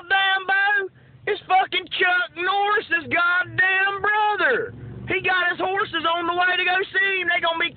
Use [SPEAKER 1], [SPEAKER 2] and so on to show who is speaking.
[SPEAKER 1] goddamn Dambo? It's fucking Chuck Norris's goddamn brother. He got his horses on the way to go see him. They gonna be